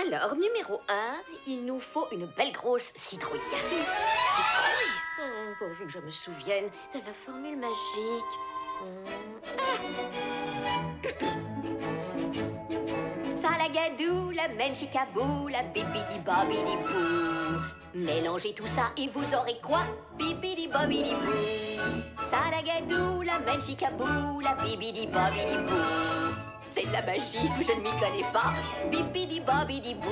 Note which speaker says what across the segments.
Speaker 1: Alors, numéro 1, il nous faut une belle grosse citrouille.
Speaker 2: Citrouille
Speaker 1: Hmm, pourvu que je me souvienne de la formule magique. Ah. Salagadou, la menchikabou, la bibidi bobidi bou. Mélangez tout ça et vous aurez quoi? Bibidi bobidi bou. Salagadou, la menchikabou, la bibidi bobidi bou. C'est de la magie, je ne m'y connais pas. Bibidi bobidi bou.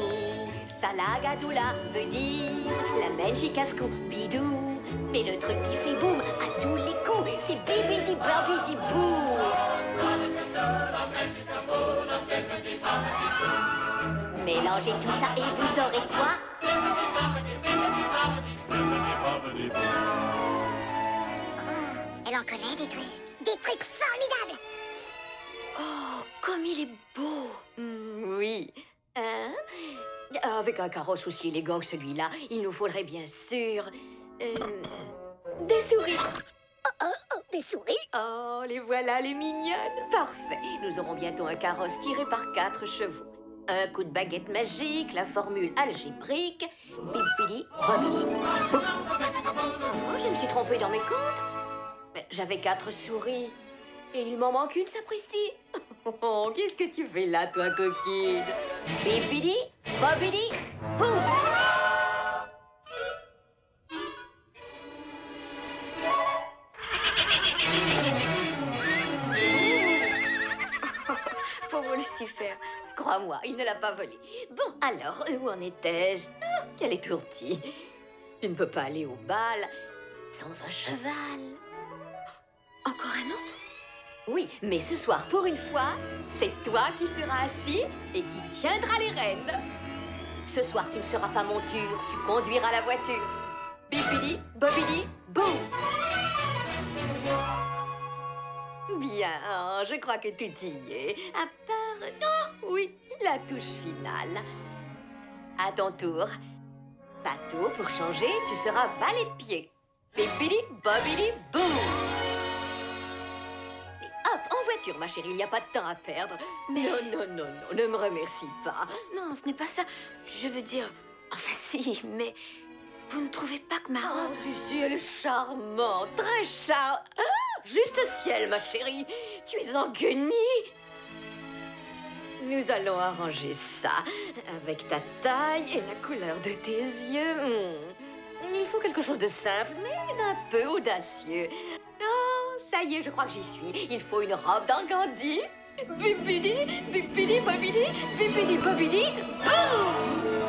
Speaker 1: Salagadoula veut dire la menchikaskou bidou. Mais le truc qui fait boum à tous les coups, c'est bibidi bobidi bou. Mélangez tout ça et vous aurez quoi?
Speaker 3: Oh, elle en connaît des trucs. Des trucs formidables.
Speaker 2: Oh, comme il est beau
Speaker 1: Hmm, Oui. Hein? Avec un carrosse aussi élégant que celui-là, il nous faudrait bien sûr... euh, des souris.
Speaker 3: Oh, oh, des souris?
Speaker 1: Oh, les voilà, les mignonnes. Parfait. Nous aurons bientôt un carrosse tiré par quatre chevaux. Un coup de baguette magique, la formule algébrique. Bipidi, bobidi, bou. Oh, je me suis trompée dans mes comptes. J'avais quatre souris. Et il m'en manque une, sapristi. Oh, qu'est-ce que tu fais là, toi, coquine Bipidi, bobidi, boum
Speaker 2: Pauvre Lucifer.
Speaker 1: Crois-moi, il ne l'a pas volé. Bon, alors, où en étais-je Ah, Quelle étourdie. Tu ne peux pas aller au bal sans un cheval.
Speaker 2: Encore un autre
Speaker 1: Oui, mais ce soir, pour une fois, c'est toi qui seras assis et qui tiendras les rênes. Ce soir, tu ne seras pas monture, tu conduiras la voiture. Bipidi, bobidi, boum Bien, je crois que tout y est. À part... Oh, oui, la touche finale. À ton tour. Bateau, pour changer, tu seras valet de pied. Bipidi, bobidi, boum voiture, ma chérie, il n'y a pas de temps à perdre.
Speaker 2: Mais-
Speaker 1: Non, non, non, non, ne me remercie pas.
Speaker 2: Non, ce n'est pas ça. Je veux dire... Enfin si, mais... Vous ne trouvez pas que ma
Speaker 1: Oh,
Speaker 2: robe...
Speaker 1: si, si, elle est charmante, très charmante. juste ciel, ma chérie. Tu es en guenille. Nous allons arranger ça avec ta taille et la couleur de tes yeux. Hmm. Il faut quelque chose de simple, mais d'un peu audacieux. Ça y est, je crois que j'y suis. Il faut une robe d'organdi. Bipidi, bipidi, bobidi, bipidi, bobidi, boum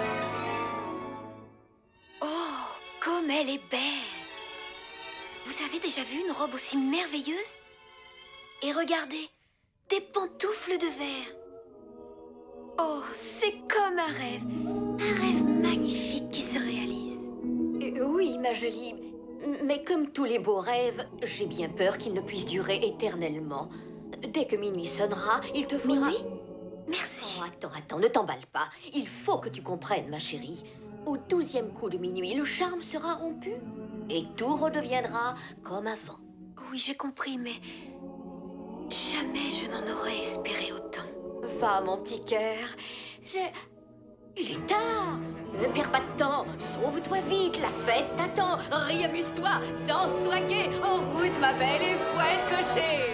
Speaker 2: Oh, comme elle est belle Vous avez déjà vu une robe aussi merveilleuse? Et regardez, des pantoufles de verre Oh, c'est comme un rêve Un rêve magnifique qui se réalise
Speaker 1: Euh, Oui, ma jolie. Mais comme tous les beaux rêves, j'ai bien peur qu'ils ne puissent durer éternellement. Dès que minuit sonnera, il te faudra...
Speaker 2: Minuit Merci
Speaker 1: Oh, attends, attends, ne t'emballe pas. Il faut que tu comprennes, ma chérie. Au douzième coup de minuit, le charme sera rompu. Et tout redeviendra comme avant.
Speaker 2: Oui, j'ai compris, mais... Jamais je n'en aurais espéré autant
Speaker 1: Va, mon petit cœur. J'ai... Il est tard. Ne perds pas de temps. Sauve-toi vite. La fête t'attend. Ris, amuse-toi. Danse, sois. En route, ma belle, et faut être cochée.